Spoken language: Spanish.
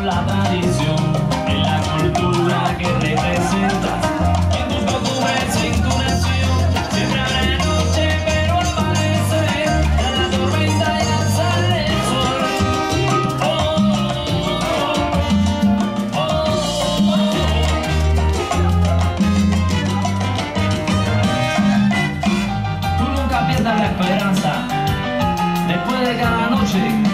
la tradición en la cultura que representa. en un poco es incuración siempre a noche pero no parece la tormenta y alzar el sol oh tú nunca pierdas la esperanza después de cada noche